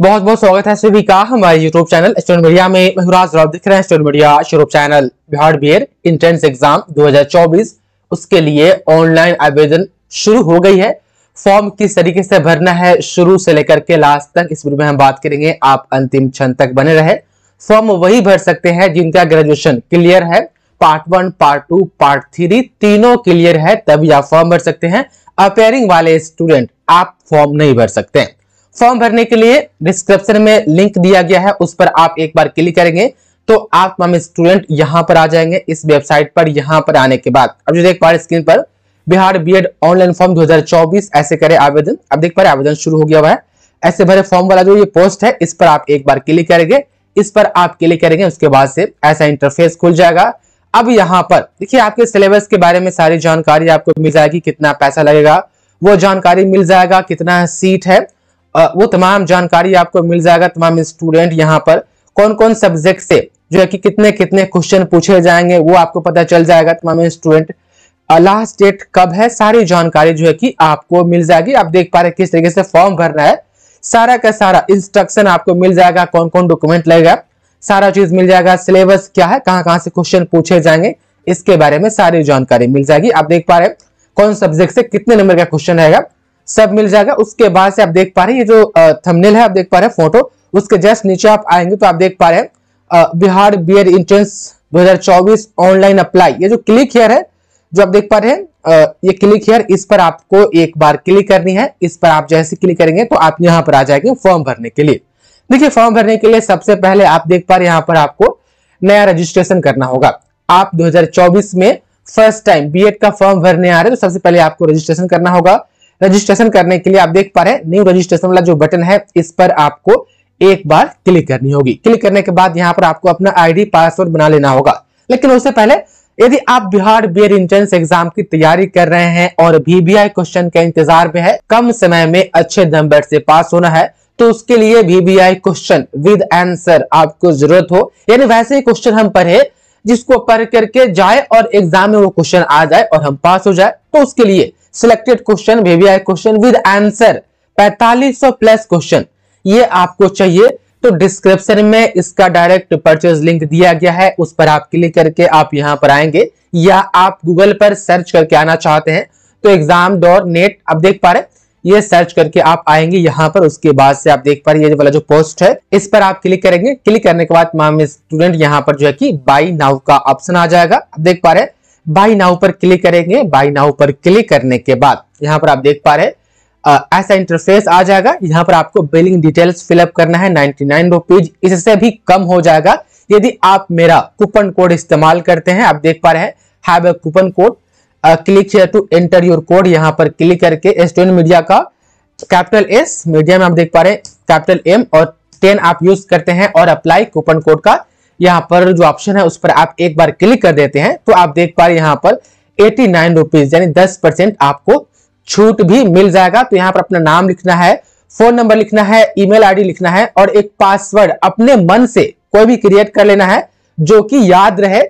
बहुत बहुत स्वागत है सभी का हमारे यूट्यूब चैनल स्टूडेंट मीडिया में। महराज राव दिख रहे हैं student media YouTube channel Bihar beer entrance exam 2024 उसके लिए ऑनलाइन आवेदन शुरू हो गई है। फॉर्म किस तरीके से भरना है, शुरू से लेकर के लास्ट तक, इस वीडियो में हम बात करेंगे। आप अंतिम क्षण तक बने रहे। फॉर्म वही भर सकते हैं जिनका ग्रेजुएशन क्लियर है। Part one part two part three तीनों क्लियर है तभी आप फॉर्म भर सकते हैं। अपेयरिंग वाले स्टूडेंट आप फॉर्म नहीं भर सकते। हैं फॉर्म भरने के लिए डिस्क्रिप्शन में लिंक दिया गया है, उस पर आप एक बार क्लिक करेंगे तो आप तमाम स्टूडेंट यहाँ पर आ जाएँगे, इस वेबसाइट पर यहाँ पर आने के बाद। अब जो देख पा रहे स्क्रीन पर, बिहार बीएड ऑनलाइन फॉर्म 2024 ऐसे करे आवेदन। अब देख पा रहे आवेदन शुरू हो गया हुआ है। ऐसे भरे फॉर्म वाला जो ये पोस्ट है, इस पर आप एक बार क्लिक करेंगे। इस पर आप क्लिक करेंगे, उसके बाद से ऐसा इंटरफेस खुल जाएगा। अब यहाँ पर, देखिए आपके सिलेबस के बारे में सारी जानकारी आपको मिल जाएगी, कितना पैसा लगेगा। वो जानकारी मिल जाएगा, कितना सीट है। वो तमाम जानकारी आपको मिल जाएगा, तमाम स्टूडेंट यहाँ पर। कौन कौन सब्जेक्ट से, जो है कि कितने कितने क्वेश्चन पूछे जाएँगे, वो आपको पता चल जाएगा, तमाम स्टूडेंट लास्ट डेट कब है, सारी जानकारी जो है कि आपको मिल जाएगी। आप देख पा रहे किस तरीके से फॉर्म भरना है। सारा का सारा इंस्ट्रक्शन आपको मिल जाएगा कौन कौन डॉक्यूमेंट लगेगा। सारा चीज़ मिल जाएगा सिलेबस क्या है कहाँ कहाँ से क्वेश्चन पूछे जाएँगे, इसके बारे में सारी जानकारी मिल जाएगी। आप देख पा रहे कौन सब्जेक्ट से कितने नंबर का क्वेश्चन रहेगा। सब मिल जाएगा। उसके बाद से आप देख पा रहे हैं, ये जो थंबनेल है, आप देख पा रहे हैं फ़ोटो उसके जस्ट नीचे आप आएँगे तो आप देख पा रहे हैं Bihar B entrance 2024 online apply ये जो क्लिक हेयर है, जो आप देख पा रहे हैं ये क्लिक हेयर इस पर आपको एक बार क्लिक करनी है। इस पर आप जैसे क्लिक करेंगे तो आप यहाँ पर आ जाएँगे फॉर्म भरने के लिए। देखिए फॉर्म भरने के लिए सबसे पहले आप देख पा रहे यहाँ पर आपको नया रजिस्ट्रेशन करना होगा। आप 2024 में फ़र्स्ट टाइम बीएड का फॉर्म भरने आ रहे हैं तो सबसे पहले आपको रजिस्ट्रेशन करना होगा। रजिस्ट्रेशन करने के लिए आप देख पा रहे हैं न्यू रजिस्ट्रेशन वाला जो बटन है, इस पर आपको एक बार क्लिक करनी होगी। क्लिक करने के बाद यहाँ पर आपको अपना आईडी पासवर्ड बना लेना होगा। लेकिन उससे पहले, यदि आप बिहार बियर इंट्रेंस एग्ज़ाम की तैयारी कर रहे हैं और बीबीआई क्वेश्चन के इंतज़ार में है, कम समय में अच्छे नंबर से पास होना है तो उसके लिए बीबीआई क्वेश्चन विद आंसर आपको ज़रूरत हो। यानी वैसे ही क्वेश्चन हम पढ़े, जिसको पढ़ करके जाए और एग्ज़ाम में वो क्वेश्चन आ जाए और हम पास हो जाए तो उसके लिए selected question VVI question with answer 4500 plus question ये आपको चाहिए तो डिस्क्रिप्शन में इसका डायरेक्ट परचेज लिंक दिया गया है, उस पर आप क्लिक करके आप यहाँ पर आएँगे, या आप गूगल पर सर्च करके आना चाहते हैं तो एग्ज़ाम डॉट नेट आप देख पा रहे ये सर्च करके आप आएँगे यहाँ पर, उसके बाद से आप देख पा रहे ये वाला जो पोस्ट है, इस पर आप क्लिक करेंगे क्लिक करने के बाद माम स्टूडेंट यहाँ पर जो है कि बाई नाउ का ऑप्शन आ जाएगा, आप देख पा रहे बाई नाउ पर क्लिक करेंगे बाई नाउ पर क्लिक करने के बाद, यहाँ पर आप देख पा रहे ऐसा इंटरफेस आ जाएगा, यहाँ पर आपको बिलिंग डिटेल्स फिलअप करना है नाइनटी नाइन रुपीज़ इससे भी कम हो जाएगा, यदि आप मेरा कूपन कोड इस्तेमाल करते हैं, आप देख पा रहे हैं have a coupon code click to enter your code यहाँ पर क्लिक करके स्टूडेंट मीडिया का कैपिटल एस मीडिया में आप देख पा रहे हैं कैपिटल एम और टेन आप यूज़ करते हैं और अप्लाई कूपन कोड का यहाँ पर जो ऑप्शन है, उस पर आप एक बार क्लिक कर देते हैं तो आप देख पा रहे यहाँ पर एटी नाइन रुपीज़ यानी दस परसेंट आपको छूट भी मिल जाएगा। तो यहाँ पर अपना नाम लिखना है फ़ोन नंबर लिखना है ईमेल आईडी लिखना है, और एक पासवर्ड अपने मन से कोई भी क्रिएट कर लेना है, जो कि याद रहे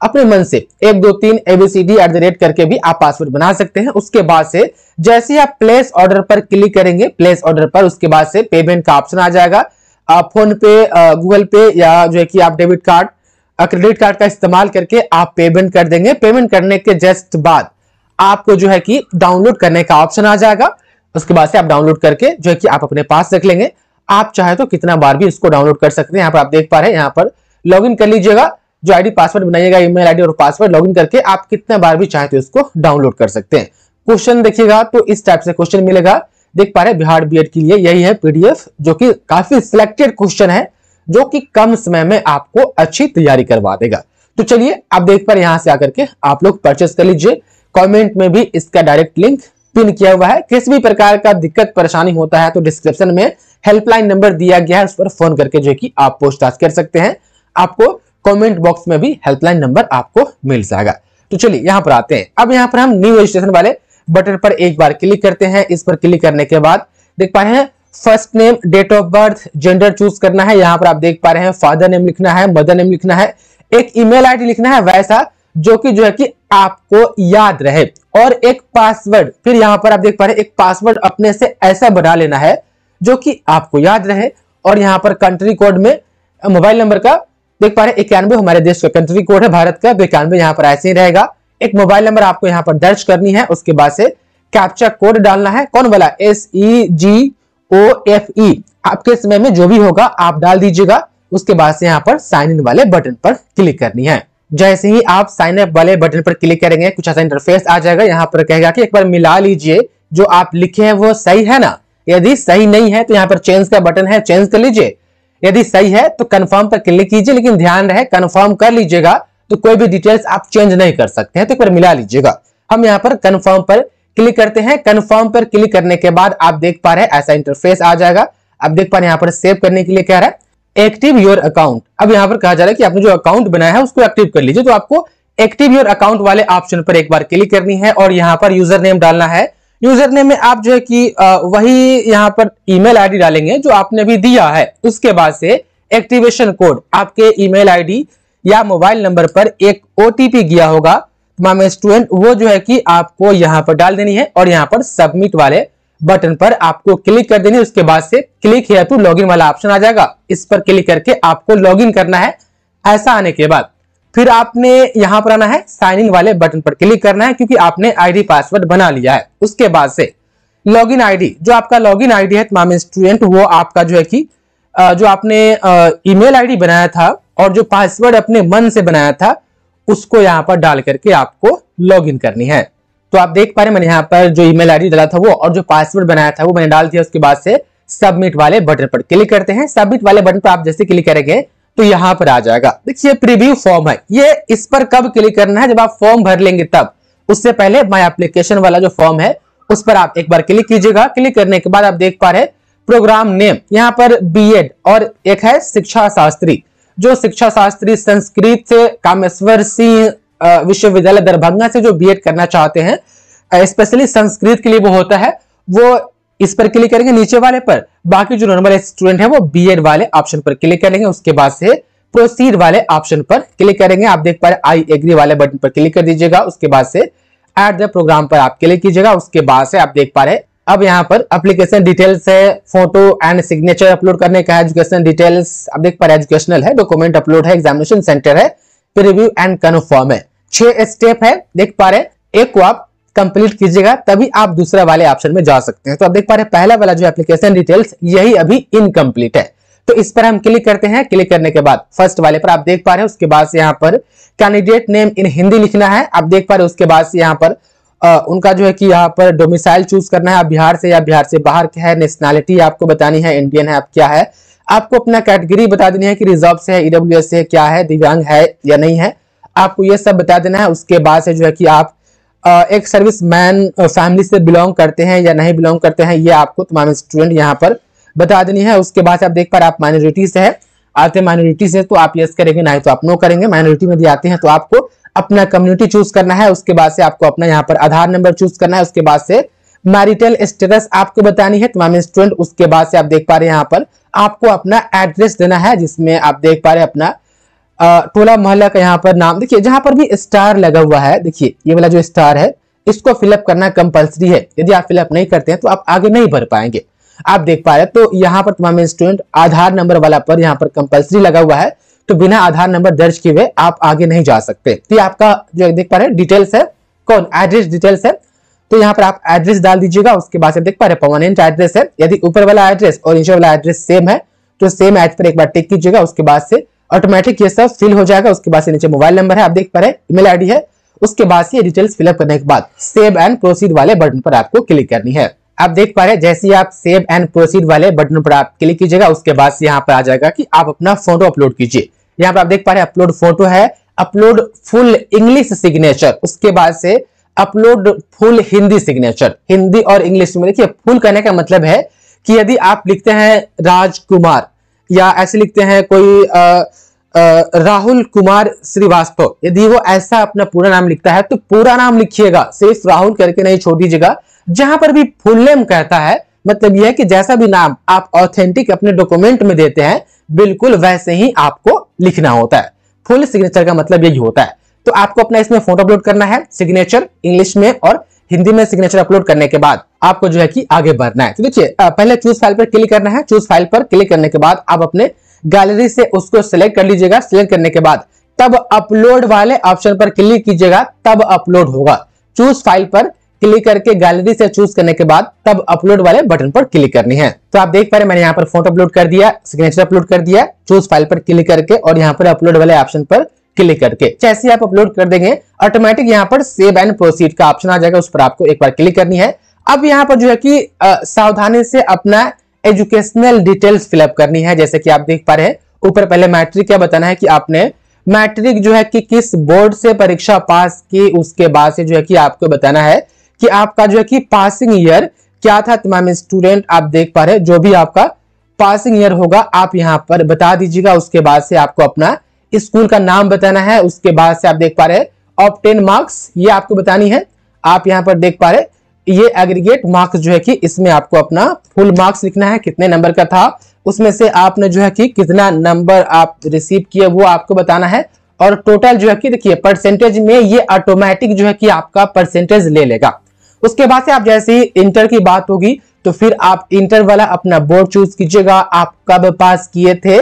अपने मन से। एक, दो, तीन एबीसीडी एट द रेट करके भी आप पासवर्ड बना सकते हैं। उसके बाद से जैसे आप प्लेस ऑर्डर पर क्लिक करेंगे प्लेस ऑर्डर पर उसके बाद से पेमेंट का ऑप्शन आ जाएगा। आप फ़ोन पे गूगल पे या जो है कि आप डेबिट कार्ड क्रेडिट कार्ड का इस्तेमाल करके आप पेमेंट कर देंगे। पेमेंट करने के जस्ट बाद आपको जो है कि डाउनलोड करने का ऑप्शन आ जाएगा। उसके बाद से आप डाउनलोड करके जो है कि आप अपने पास रख लेंगे। आप चाहे तो कितना बार भी इसको डाउनलोड कर सकते हैं। यहाँ पर आप देख पा रहे हैं, यहाँ पर लॉगिन कर लीजिएगा। जो आईडी पासवर्ड बनाइएगा, ईमेल आईडी और पासवर्ड लॉगिन करके आप कितने बार भी चाहे तो इसको डाउनलोड कर सकते हैं। क्वेश्चन देखिएगा तो इस टाइप से क्वेश्चन मिलेगा। देख पा रहे बिहार बीएड के लिए, यही है पीडीएफ जो कि काफ़ी सिलेक्टेड क्वेश्चन है, जो कि कम समय में आपको अच्छी तैयारी करवा देगा। तो चलिए आप देख पा रहे यहाँ से आकर के आप लोग परचेस कर लीजिए। कमेंट में भी इसका डायरेक्ट लिंक पिन किया हुआ है। किसी भी प्रकार का दिक्कत, परेशानी होता है तो डिस्क्रिप्शन में हेल्पलाइन नंबर दिया गया है, उस पर फ़ोन करके जो कि आप पूछताछ कर सकते हैं। आपको कमेंट बॉक्स में भी हेल्पलाइन नंबर आपको मिल जाएगा। तो चलिए, यहाँ पर आते हैं। अब यहाँ पर हम न्यू रजिस्ट्रेशन वाले बटन पर एक बार क्लिक करते हैं। इस पर क्लिक करने के बाद देख पा रहे हैं first name date of birth gender choose करना है। यहाँ पर आप देख पा रहे हैं फादर नेम लिखना है मदर नेम लिखना है। एक ईमेल आईडी लिखना है वैसा, जो कि जो है कि आपको याद रहे। और एक पासवर्ड फिर यहाँ पर आप देख पा रहे हैं, एक पासवर्ड अपने से ऐसा बना लेना है, जो कि आपको याद रहे। और यहाँ पर कंट्री कोड में मोबाइल नंबर का, देख पा रहे हैं, इक्यानवे हमारे देश का कंट्री कोड है, भारत का इक्यानवे यहाँ पर ऐसे ही रहेगा। एक मोबाइल नंबर आपको यहाँ पर दर्ज करनी है, उसके बाद से कैप्चा कोड डालना है। कौन वाला एस ई जी ओ एफ़ ई आपके समय में जो भी होगा, आप डाल दीजिएगा, उसके बाद से यहाँ पर साइन इन वाले बटन पर क्लिक करनी है। जैसे ही आप साइन अप वाले बटन पर क्लिक करेंगे, कुछ ऐसा इंटरफेस आ जाएगा। यहाँ पर कहेगा कि एक बार मिला लीजिए, जो आप लिखे हैं वो सही है ना? यदि सही नहीं है तो यहाँ पर चेंज का बटन है चेंज कर लीजिए। यदि सही है तो कंफर्म पर क्लिक कीजिए, लेकिन ध्यान रहे कंफर्म कर लीजिएगा तो कोई भी डिटेल्स आप चेंज नहीं कर सकते हैं तो एक बार मिला लीजिएगा। हम यहाँ पर कन्फर्म पर क्लिक करते हैं। कन्फर्म पर क्लिक करने के बाद आप देख पा रहे हैं, ऐसा इंटरफेस आ जाएगा। आप देख पा रहे यहाँ पर सेव करने के लिए क्या है? एक्टिव योर अकाउंट अब यहाँ पर कहा जा रहा है कि आपने जो अकाउंट बनाया है, उसको एक्टिव कर लीजिए। तो आपको एक्टिव योर अकाउंट वाले ऑप्शन पर एक बार क्लिक करनी है और यहाँ पर यूज़र नेम डालना है। यूज़र नेम में आप जो है कि वही यहाँ पर ईमेल आईडी डालेंगे, जो आपने अभी दिया है। उसके बाद से एक्टिवेशन कोड आपके ईमेल आईडी या मोबाइल नंबर पर एक ओटीपी गया होगा तमाम स्टूडेंट वो जो है कि आपको यहाँ पर डाल देनी है और यहाँ पर सबमिट वाले बटन पर आपको क्लिक कर देनी है। उसके बाद से क्लिक है तो लॉगिन वाला ऑप्शन आ जाएगा। इस पर क्लिक करके आपको लॉगिन करना है। ऐसा आने के बाद फिर आपने यहाँ पर आना है साइन इन वाले बटन पर क्लिक करना है, क्योंकि आपने आईडी पासवर्ड बना लिया है। उसके बाद से लॉगिन आईडी जो आपका लॉगिन आईडी है तमाम स्टूडेंट वो आपका जो है कि जो आपने ईमेल आईडी बनाया था और जो पासवर्ड अपने मन से बनाया था, उसको यहाँ पर डाल करके आपको लॉगिन करनी है। तो आप देख पा रहे मैंने यहाँ पर जो ईमेल आईडी डाला था वो और जो पासवर्ड बनाया था वो मैंने डाल दिया। उसके बाद से सबमिट वाले बटन पर क्लिक करते हैं। सबमिट वाले बटन पर आप जैसे क्लिक करेंगे तो यहाँ पर आ जाएगा। देखिए प्रीव्यू फॉर्म है। ये इस पर कब क्लिक करना है? जब आप फॉर्म भर लेंगे तब। उससे पहले माई एप्लीकेशन वाला जो फॉर्म है, उस पर आप एक बार क्लिक कीजिएगा। क्लिक करने के बाद आप देख पा रहे प्रोग्राम नेम यहाँ पर बीएड और एक है शिक्षा शास्त्री। जो शिक्षा शास्त्री संस्कृत से कामेश्वर सिंह विश्वविद्यालय दरभंगा से जो बीएड करना चाहते हैं स्पेशली संस्कृत के लिए वो होता है, वो इस पर क्लिक करेंगे नीचे वाले पर। बाकी जो नॉर्मल स्टूडेंट है वो बीएड वाले ऑप्शन पर क्लिक करेंगे, उसके बाद से प्रोसीड वाले ऑप्शन पर क्लिक करेंगे। आप देख पा रहे आई एग्री वाले बटन पर क्लिक कर दीजिएगा, उसके बाद से एट द प्रोग्राम पर आप क्लिक कीजिएगा, उसके बाद से आप देख पा रहे अब यहाँ पर एप्लीकेशन डिटेल्स है फ़ोटो एंड सिग्नेचर अपलोड करने का एजुकेशन डिटेल्स आप देख पा रहे एजुकेशनल है डॉक्यूमेंट अपलोड है एग्जामिनेशन सेंटर है रिव्यू एंड कन्फर्म है। छह स्टेप है, देख पा रहे एक को आप कंप्लीट कीजिएगा, तभी आप दूसरे वाले ऑप्शन में जा सकते हैं। तो आप देख पा रहे पहला वाला जो एप्लीकेशन डिटेल्स यही अभी इनकम्प्लीट है। तो इस पर हम क्लिक करते हैं क्लिक करने के बाद फ़र्स्ट वाले पर आप देख पा रहे हैं, उसके बाद यहाँ पर कैंडिडेट नेम इन हिंदी लिखना है, आप देख पा रहे हैं, उसके बाद यहाँ पर आ, उनका जो है कि यहाँ पर डोमिसाइल चूज़ करना है। आप बिहार से या बिहार से बाहर क्या है नेशनैलिटी आपको बतानी है इंडियन है आप क्या है? आपको अपना कैटेगरी बता देनी है कि रिज़र्व से है ईडब्ल्यू से क्या है दिव्यांग है या नहीं है। आपको ये सब बता देना है उसके बाद से जो है कि आप एक सर्विस मैन फैमिली से बिलोंग करते हैं या नहीं बिलोंग करते हैं ये आपको तमाम स्टूडेंट यहाँ पर बता देनी है। उसके बाद आप देख पा रहे आप माइनॉरिटी से है। आते माइनॉरिटी से तो आप यस करेंगे नहीं तो आप नो करेंगे। माइनॉरिटी में भी आते हैं तो आपको अपना कम्युनिटी चूज़ करना है, उसके बाद से आपको अपना यहाँ पर आधार नंबर चूज़ करना है, उसके बाद से मैरिटल स्टेटस आपको बतानी है तमाम स्टूडेंट उसके बाद से आप देख पा रहे हैं यहाँ पर आपको अपना एड्रेस देना है, जिसमें आप देख पा रहे हैं अपना टोला मोहल्ला का यहाँ पर नाम। देखिए, जहाँ पर भी स्टार लगा हुआ है, देखिए, ये वाला जो स्टार है, इसको फिलअप करना कंपलसरी है। यदि आप फिलअप नहीं करते हैं तो आप आगे नहीं भर पाएँगे। आप देख पा रहे हैं तो यहाँ पर तमाम स्टूडेंट आधार नंबर वाला पर यहाँ पर कंपलसरी लगा हुआ है। तो बिना आधार नंबर दर्ज किए हुए आप आगे नहीं जा सकते। तो आपका जो देख पा रहे हैं डिटेल्स है। कौन? एड्रेस डिटेल्स है। तो यहाँ पर आप एड्रेस डाल दीजिएगा, उसके बाद देख पा रहे परमानेंट एड्रेस है। यदि ऊपर वाला एड्रेस और नीचे वाला एड्रेस सेम है तो सेम एड्रेस पर एक बार टिक कीजिएगा, उसके बाद से ऑटोमेटिक ये सब फिल हो जाएगा, उसके बाद से नीचे मोबाइल नंबर है, आप देख पा रहे ईमेल आईडी है। उसके बाद से डिटेल्स फिलअप करने के बाद सेव एंड प्रोसीड वाले बटन पर आपको क्लिक करनी है। आप देख पा रहे हैं, जैसे आप सेव एंड प्रोसीड वाले बटन पर आप क्लिक कीजिएगा, उसके बाद से यहाँ पर आ जाएगा कि आप अपना फ़ोटो अपलोड कीजिए। यहाँ पर आप देख पा रहे हैं अपलोड फ़ोटो है। अपलोड फुल इंग्लिश सिग्नेचर उसके बाद से upload full Hindi signature Hindi और इंग्लिश में देखिए फुल कहने का मतलब है कि यदि आप लिखते हैं राजकुमार या ऐसे लिखते हैं कोई राहुल कुमार श्रीवास्तव। यदि वो ऐसा अपना पूरा नाम लिखता है तो पूरा नाम लिखिएगा। सिर्फ़ राहुल करके नहीं, छोड़ दीजिएगा। जहाँ पर भी फुल नेम कहता है मतलब यह है कि जैसा भी नाम आप ऑथेंटिक अपने डॉक्यूमेंट में देते हैं बिल्कुल वैसे ही आपको लिखना होता है। फुल सिग्नेचर का मतलब यही होता है। तो आपको अपना इसमें फ़ोटो अपलोड करना है सिग्नेचर इंग्लिश में और हिंदी में सिग्नेचर अपलोड करने के बाद आपको जो है कि आगे बढ़ना है। तो देखिए पहले चूज़ फ़ाइल पर क्लिक करना है। चूज़ फ़ाइल पर क्लिक करने के बाद आप अपने गैलरी से उसको सिलेक्ट कर लीजिएगा। सिलेक्ट करने के बाद तब अपलोड वाले ऑप्शन पर क्लिक कीजिएगा, तब अपलोड होगा। चूज़ फ़ाइल पर क्लिक करके गैलरी से चूज़ करने के बाद तब अपलोड वाले बटन पर क्लिक करनी है। तो आप देख पा रहे मैंने यहाँ पर फ़ोटो अपलोड कर दिया सिग्नेचर अपलोड कर दिया चूज़ फ़ाइल पर क्लिक करके और यहाँ पर अपलोड वाले ऑप्शन पर क्लिक करके। जैसे आप अपलोड कर देंगे ऑटोमेटिक यहाँ पर सेव एंड प्रोसीड का ऑप्शन आ जाएगा, उस पर आपको एक बार क्लिक करनी है। अब यहाँ पर जो है कि सावधानी से अपना एजुकेशनल डिटेल्स फिलअप करनी है, जैसे कि आप देख पा रहे हैं। ऊपर पहले मैट्रिक क्या बताना है कि आपने मैट्रिक जो है कि किस बोर्ड से परीक्षा पास की, उसके बाद से जो है कि आपको बताना है कि आपका जो है कि पासिंग ईयर क्या था, तमाम स्टूडेंट आप देख पा रहे जो भी आपका पासिंग ईयर होगा, आप यहाँ पर बता दीजिएगा। उसके बाद से आपको अपना स्कूल का नाम बताना है। उसके बाद से आप देख पा रहे ऑफ़ टेन मार्क्स ये आपको बतानी है। आप यहाँ पर देख पा रहे ये एग्रीगेट मार्क्स जो है कि इसमें आपको अपना फुल मार्क्स लिखना है। कितने नंबर का था, उसमें से आपने जो है कि कितना नंबर आप रिसीव किए, वो आपको बताना है। और टोटल जो है कि देखिए परसेंटेज में ये ऑटोमेटिक जो है कि आपका परसेंटेज ले लेगा। उसके बाद से आप जैसे इंटर की बात होगी तो फिर आप इंटर वाला अपना बोर्ड चूज़ कीजिएगा। आप कब पास किए थे?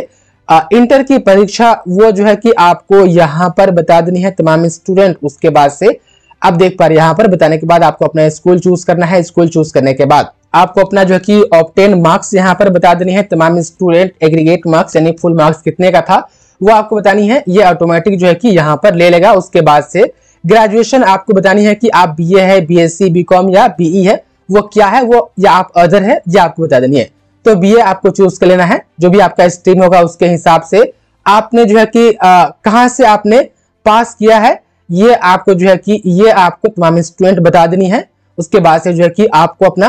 आ, इंटर की परीक्षा वो जो है कि आपको यहाँ पर बता देनी है तमाम स्टूडेंट। उसके बाद से आप देख पा रहे यहाँ पर बताने के बाद आपको अपना स्कूल चूज़ करना है। स्कूल चूज़ करने के बाद आपको अपना जो है कि ऑप्टेन मार्क्स यहाँ पर बता देनी है तमाम स्टूडेंट। एग्रीगेट मार्क्स यानी फुल मार्क्स कितने का था वो आपको बतानी है। ये ऑटोमेटिक जो है कि यहाँ पर ले लेगा। उसके बाद से ग्रेजुएशन आपको बतानी है कि आप बीए है B S C B com या बीई e है। वो क्या है? वो या आप अदर है या आपको बता देनी है। तो बी ए आपको चूज़ कर लेना है। जो भी आपका स्ट्रीम होगा, उसके हिसाब से आपने जो है कि कहाँ से आपने पास किया है, ये आपको जो है कि, ये आपको तमाम स्टूडेंट बता देनी है। उसके बाद से जो है कि आपको अपना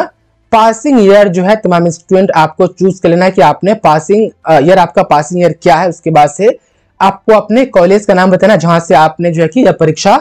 पासिंग ईयर जो है, तमाम स्टूडेंट आपको चूज़ कर लेना है कि आपने पासिंग ईयर आपका पासिंग ईयर क्या है। उसके बाद से आपको अपने कॉलेज का नाम बताना जहाँ से आपने जो है कि यह परीक्षा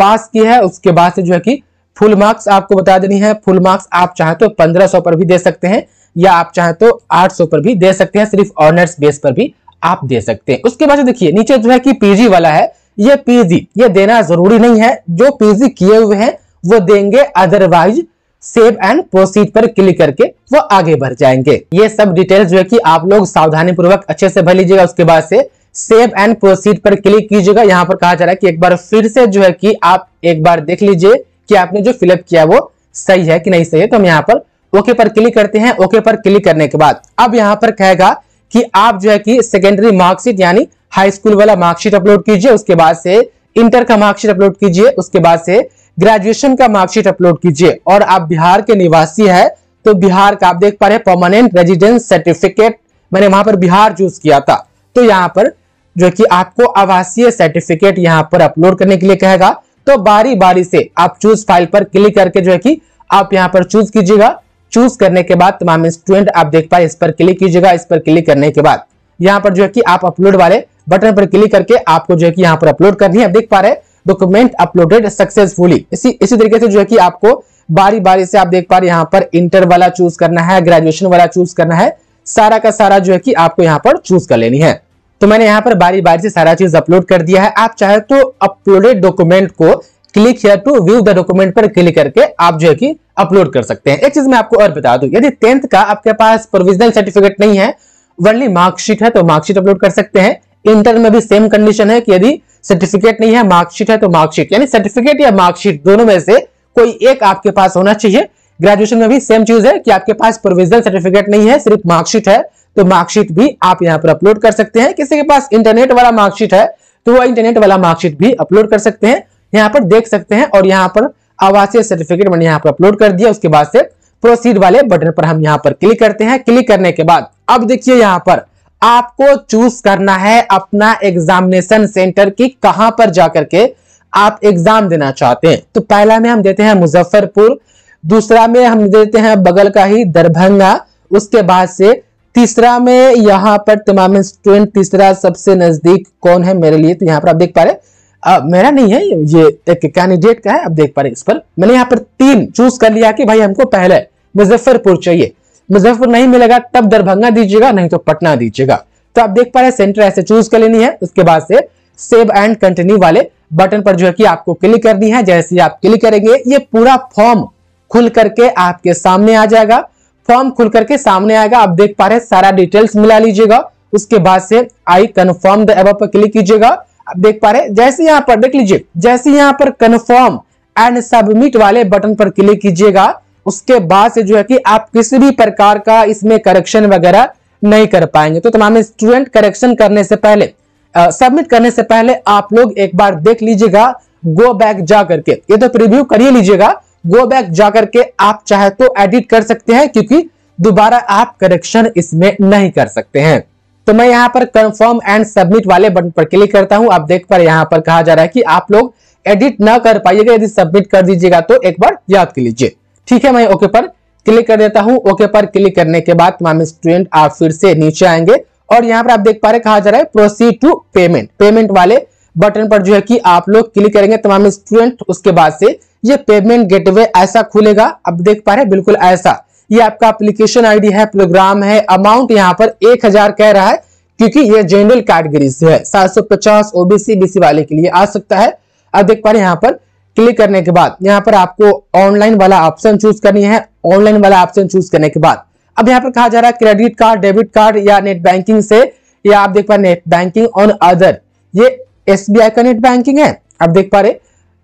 पास की है, उसके बाद से जो है कि फुल मार्क्स आपको बता देनी है। फुल मार्क्स आप चाहे तो 1500 पर भी दे सकते हैं या आप चाहे तो 800 पर भी दे सकते हैं, सिर्फ़ ऑनर्स बेस पर भी आप दे सकते हैं। उसके बाद देखिए, नीचे जो है कि पीजी वाला है, ये पीजी, ये देना ज़रूरी नहीं है। जो पीजी किए हुए हैं, वो देंगे अदरवाइज़ सेव एंड प्रोसीड पर क्लिक करके वो आगे बढ़ जाएँगे। ये सब डिटेल्स जो है कि आप लोग सावधानी पूर्वक अच्छे से भर लीजिएगा। उसके बाद से सेव एंड प्रोसीड पर क्लिक कीजिएगा। यहाँ पर कहा जा रहा है कि एक बार फिर से जो है कि आप एक बार देख लीजिए कि आपने जो फिलअप किया वो सही है कि नहीं सही है। तो हम यहाँ पर ओके पर क्लिक करते हैं। ओके पर क्लिक करने के बाद अब यहाँ पर कहेगा कि आप जो है कि सेकेंडरी मार्कशीट यानी हाई स्कूल वाला मार्कशीट अपलोड कीजिए। उसके बाद से इंटर का मार्कशीट अपलोड कीजिए। उसके बाद से ग्रेजुएशन का मार्कशीट अपलोड कीजिए। और आप बिहार के निवासी है तो बिहार का आप देख पा रहे हैं परमानेंट रेजिडेंस सर्टिफिकेट मैंने वहाँ पर बिहार चूज़ किया था। तो यहाँ पर जो कि आपको आवासीय सर्टिफिकेट यहाँ पर अपलोड करने के लिए कहेगा। तो बारी बारी से आप चूज़ फ़ाइल पर क्लिक करके जो है कि आप यहाँ पर चूज़ कीजिएगा। चूज़ करने के बाद तमाम स्टूडेंट आप देख पाए, इस पर क्लिक कीजिएगा, इस पर क्लिक करने के बाद। यहाँ पर जो है कि आप अपलोड वाले बटन पर क्लिक करके आपको जो है कि यहाँ पर अपलोड करनी है। देख पा रहे डॉक्यूमेंट अपलोडेड सक्सेसफुली इसी इसी तरीके से जो है कि आपको बारी बारी से आप देख पा रहे यहाँ पर इंटर वाला चूज़ करना है ग्रेजुएशन वाला चूज़ करना है। सारा का सारा जो है कि आपको यहाँ पर चूज़ कर लेनी है। तो मैंने यहाँ पर बारी बारी से सारा चीज़ अपलोड कर दिया है। आप चाहे तो अपलोडेड डॉक्यूमेंट को click here to view the document पर क्लिक करके आप जो है कि अपलोड कर सकते हैं। एक चीज़ मैं आपको और बता दूँ, यदि टेंथ का आपके पास प्रोविजनल सर्टिफिकेट नहीं है वनली मार्कशीट है तो मार्कशीट अपलोड कर सकते हैं। इंटर में भी सेम कंडीशन है कि यदि सर्टिफिकेट नहीं है मार्कशीट है तो मार्कशीट यानी सर्टिफिकेट या मार्कशीट दोनों में से कोई एक आपके पास होना चाहिए। ग्रेजुएशन में भी सेम चीज़ है कि आपके पास प्रोविजनल सर्टिफिकेट नहीं है, सिर्फ़ मार्कशीट है। तो मार्कशीट भी आप यहाँ पर अपलोड कर सकते हैं। किसी के पास इंटरनेट वाला मार्कशीट है तो वह इंटरनेट वाला मार्कशीट भी अपलोड कर सकते हैं। यहाँ पर देख सकते हैं और यहाँ पर आवासीय सर्टिफिकेट मैंने यहाँ पर अपलोड कर दिया। उसके बाद से प्रोसीड वाले बटन पर हम यहाँ पर क्लिक करते हैं। क्लिक करने के बाद अब देखिए यहाँ पर आपको चूज़ करना है अपना एग्जामिनेशन सेंटर की कहाँ पर जाकर के आप एग्ज़ाम देना चाहते हैं। तो पहला में हम देते हैं मुजफ्फरपुर, दूसरा में हम देते हैं बगल का ही दरभंगा, उसके बाद से तीसरा में यहाँ पर तमाम स्टूडेंट तीसरा सबसे नज़दीक कौन है मेरे लिए? तो यहाँ पर आप देख पा रहे आ, मेरा नहीं है ये एक कैंडिडेट का है आप देख पा रहे इस पर। मैंने यहाँ पर तीन चूज़ कर लिया कि भाई हमको पहले मुजफ्फरपुर चाहिए। मुजफ्फर नहीं मिलेगा तब दरभंगा दीजिएगा नहीं तो पटना दीजिएगा। तो आप देख पा रहे सेंटर ऐसे चूज़ कर लेनी है उसके बाद से सेव एंड कंटिन्यू वाले बटन पर जो है कि आपको क्लिक करनी है जैसे आप क्लिक करेंगे ये पूरा फॉर्म खुल करके आपके सामने आ जाएगा। फॉर्म खुल करके सामने आएगा। आप देख पा रहे हैं, सारा डिटेल्स मिला लीजिएगा। उसके बाद से आई कन्फर्म द पर क्लिक कीजिएगा। आप देख पा रहे हैं, जैसे यहाँ पर, देख लीजिए, जैसे यहाँ पर कन्फर्म एंड सबमिट वाले बटन पर क्लिक कीजिएगा, उसके बाद से जो है कि आप किसी भी प्रकार का इसमें करेक्शन वगैरह नहीं कर पाएँगे। तो तमाम स्टूडेंट करेक्शन करने से पहले सबमिट करने से पहले आप लोग एक बार देख लीजिएगा गो बैक जा करके ये तो प्रीव्यू करिए लीजिएगा। गो बैक जाकर के आप चाहे तो एडिट कर सकते हैं, क्योंकि दोबारा आप करेक्शन इसमें नहीं कर सकते हैं। तो मैं यहाँ पर कंफर्म एंड सबमिट वाले बटन पर क्लिक करता हूँ। आप देख पर यहाँ पर कहा जा रहा है कि आप लोग एडिट ना कर पाइएगा, यदि सबमिट कर दीजिएगा तो एक बार याद कर लीजिए। ठीक है, मैं ओके पर क्लिक कर देता हूँ। ओके पर क्लिक करने के बाद तमाम स्टूडेंट आप फिर से नीचे आएँगे। और यहाँ पर आप देख पा रहे कहा जा रहा है प्रोसीड टू पेमेंट पेमेंट वाले बटन पर जो है कि आप लोग क्लिक करेंगे तमाम स्टूडेंट उसके बाद से ये पेमेंट गेटवे ऐसा खुलेगा? अब देख पा रहे बिल्कुल ऐसा। ये आपका एप्लीकेशन आईडी है प्रोग्राम है अमाउंट यहाँ पर एक हज़ार कह रहा है, क्योंकि ये जनरल कैटेगरी से है। सात सौ पचास ओबीसी बीसी वाले के लिए आ सकता है। अब देख पा रहे यहाँ पर क्लिक करने के बाद, यहाँ पर आपको ऑनलाइन वाला ऑप्शन चूज़ करनी है। ऑनलाइन वाला ऑप्शन चूज़ करने के बाद। अब यहाँ पर कहा जा रहा है क्रेडिट कार्ड डेबिट कार्ड या नेट बैंकिंग से, या आप देख पा रहे नेट बैंकिंग ऑन अदर ये एस का नेट बैंकिंग है। आप देख पा रहे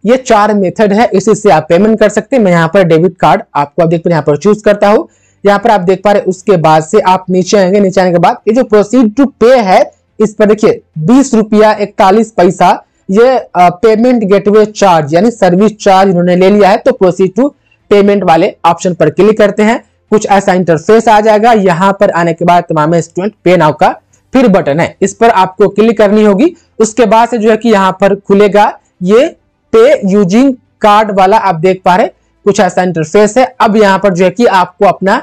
ये चार मेथड है, इसी से आप पेमेंट कर सकते हैं। मैं यहाँ पर डेबिट कार्ड आपको आप देख पा यहाँ पर चूज़ करता हूँ। यहाँ पर आप देख पा रहे उसके बाद से आप नीचे आएँगे। नीचे आने के बाद ये जो प्रोसीड टू पे है, इस पर देखिए, बीस रुपया इकतालीस पैसा, ये पेमेंट गेटवे चार्ज यानी सर्विस चार्ज इन्होंने ले लिया है तो प्रोसीड टू पेमेंट वाले ऑप्शन पर क्लिक करते हैं। कुछ ऐसा इंटरफेस आ जाएगा। यहाँ पर आने के बाद तमाम स्टूडेंट पे नाउ का फिर बटन है। इस पर आपको क्लिक करनी होगी। उसके बाद से जो है कि यहाँ पर खुलेगा ये पे यूजिंग कार्ड वाला आप देख पा रहे कुछ ऐसा इंटरफेस है। अब यहाँ पर जो है कि आपको अपना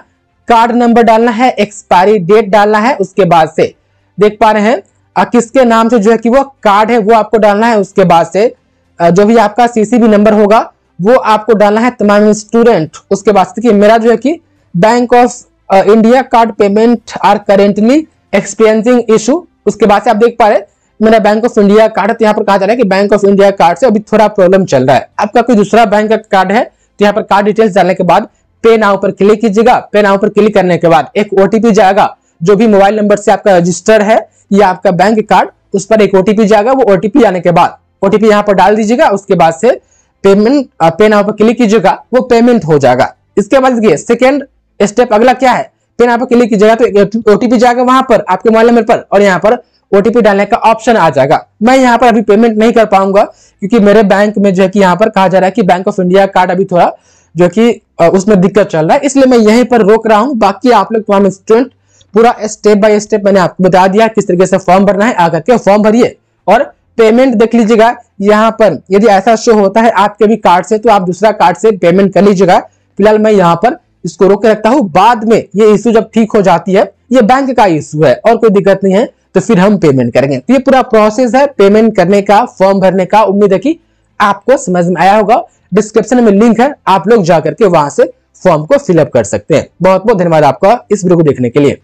कार्ड नंबर डालना है एक्सपायरी डेट डालना है, उसके बाद से देख पा रहे हैं। किसके नाम से जो है कि वो कार्ड है, वो आपको डालना है, उसके बाद से जो भी आपका सीसीबी नंबर होगा, वो आपको डालना है तमाम स्टूडेंट उसके बाद देखिए, मेरा जो है कि bank of India card payment are currently experiencing issue उसके बाद से आप देख पा रहे मेरा बैंक ऑफ़ इंडिया कार्ड है तो यहाँ पर कहा जा रहा है कि बैंक ऑफ़ इंडिया कार्ड से अभी थोड़ा प्रॉब्लम चल रहा है। आपका कोई दूसरा बैंक का कार्ड है तो यहाँ पर कार्ड डिटेल्स डालने के बाद पे नाउ पर क्लिक कीजिएगा। पे नाउ पर क्लिक करने के बाद एक ओटीपी जाएगा, जो भी मोबाइल नंबर से आपका रजिस्टर है, या आपका बैंक कार्ड उस पर एक ओटीपी जाएगा। वो ओटीपी आने के बाद ओटीपी यहाँ पर डाल दीजिएगा, उसके बाद से पेमेंट पे नाव पर क्लिक कीजिएगा, वो पेमेंट हो जाएगा। इसके बाद देखिए सेकेंड स्टेप अगला क्या है? फिर यहाँ पर क्लिक कीजिएगा तो ओटीपी जाएगा वहाँ पर, आपके मोबाइल नंबर पर, और यहाँ पर ओटीपी डालने का ऑप्शन आ जाएगा। मैं यहाँ पर अभी पेमेंट नहीं कर पाऊँगा, क्योंकि मेरे बैंक में जो है कि यहाँ पर कहा जा रहा है कि बैंक ऑफ़ इंडिया कार्ड अभी थोड़ा जो कि उसमें दिक्कत चल रहा है, इसलिए मैं यहीं पर रोक रहा हूँ। बाकी आप लोग तमाम स्टूडेंट पूरा स्टेप बाय स्टेप मैंने आपको बता दिया किस तरीके से फॉर्म भरना है, आकर के फॉर्म भरिए। और पेमेंट देख लीजिएगा, यहाँ पर यदि ऐसा शो होता है आपके भी कार्ड से तो आप दूसरा कार्ड से पेमेंट कर लीजिएगा। फ़िलहाल मैं यहाँ पर इसको रोक के रखता हूँ। बाद में ये इश्यू जब ठीक हो जाती है, ये बैंक का इश्यू है, और कोई दिक्कत नहीं है। तो फिर हम पेमेंट करेंगे। तो ये पूरा प्रोसेस है पेमेंट करने का फॉर्म भरने का। उम्मीद है कि आपको समझ में आया होगा। डिस्क्रिप्शन में लिंक है, आप लोग जाकर के वहाँ से फॉर्म को फिलअप कर सकते हैं। बहुत बहुत धन्यवाद आपका इस वीडियो को देखने के लिए।